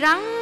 गजमो